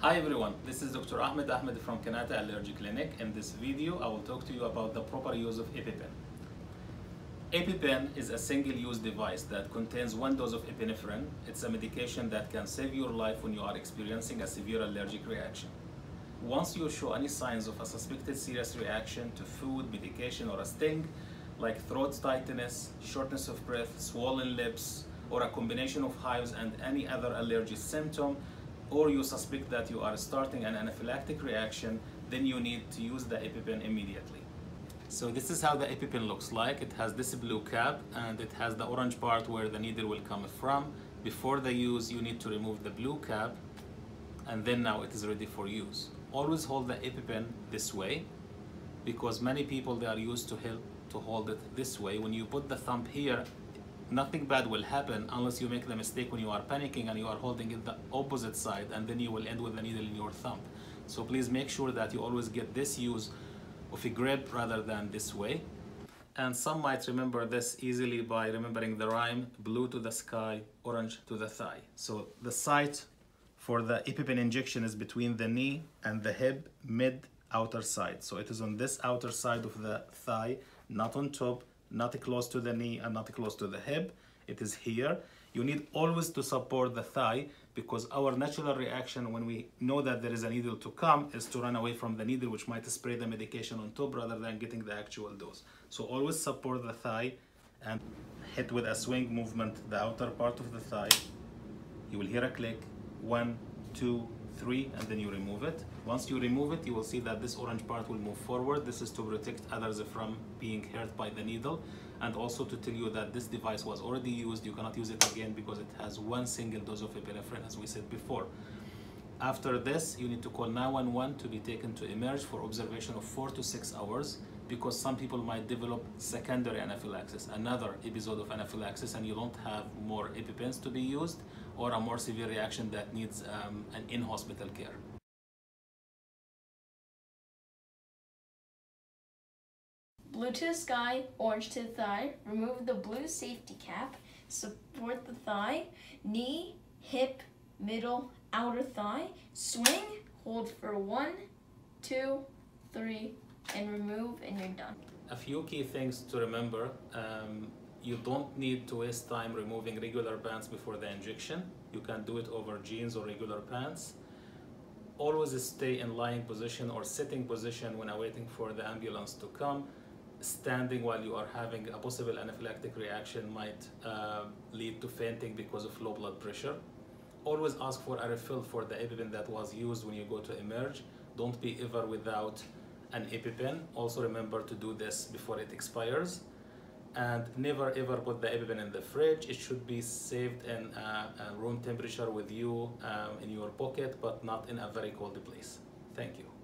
Hi everyone, this is Dr. Ahmed Ahmed from Kanata Allergy Clinic. In this video, I will talk to you about the proper use of EpiPen. EpiPen is a single-use device that contains one dose of epinephrine. It's a medication that can save your life when you are experiencing a severe allergic reaction. Once you show any signs of a suspected serious reaction to food, medication, or a sting, like throat tightness, shortness of breath, swollen lips, or a combination of hives and any other allergy symptom, or you suspect that you are starting an anaphylactic reaction, then you need to use the EpiPen immediately. So this is how the EpiPen looks like. It has this blue cap and it has the orange part where the needle will come from. Before the use, you need to remove the blue cap and then now it is ready for use. Always hold the EpiPen this way because many people they are used to, help, to hold it this way. When you put the thumb here, nothing bad will happen unless you make the mistake when you are panicking and you are holding it the opposite side and then you will end with the needle in your thumb. So please make sure that you always get this use of a grip rather than this way. And some might remember this easily by remembering the rhyme, blue to the sky, orange to the thigh. So the site for the EpiPen injection is between the knee and the hip mid outer side. So it is on this outer side of the thigh, not on top, not close to the knee and not close to the hip. It is here. You need always to support the thigh because our natural reaction when we know that there is a needle to come is to run away from the needle which might spray the medication on top rather than getting the actual dose. So always support the thigh and hit with a swing movement the outer part of the thigh. You will hear a click, one, two, three, and then you remove it. Once you remove it, you will see that this orange part will move forward. This is to protect others from being hurt by the needle and also to tell you that this device was already used. You cannot use it again because it has one single dose of epinephrine as we said before. After this, you need to call 911 to be taken to emerge for observation of four to six hours because some people might develop secondary anaphylaxis, another episode of anaphylaxis, and you don't have more EpiPens to be used or a more severe reaction that needs um, an in-hospital care. Blue to the sky, orange to the thigh. Remove the blue safety cap. Support the thigh. Knee, hip, middle, outer thigh. Swing, hold for one, two, three, and remove, and you're done. A few key things to remember. Um, you don't need to waste time removing regular pants before the injection. You can do it over jeans or regular pants. Always stay in lying position or sitting position when awaiting for the ambulance to come. Standing while you are having a possible anaphylactic reaction might uh, lead to fainting because of low blood pressure. Always ask for a refill for the EpiPen that was used when you go to emerge. Don't be ever without an EpiPen. Also remember to do this before it expires and never ever put the EpiPen in the fridge. It should be saved in room temperature with you um, in your pocket, but not in a very cold place. Thank you.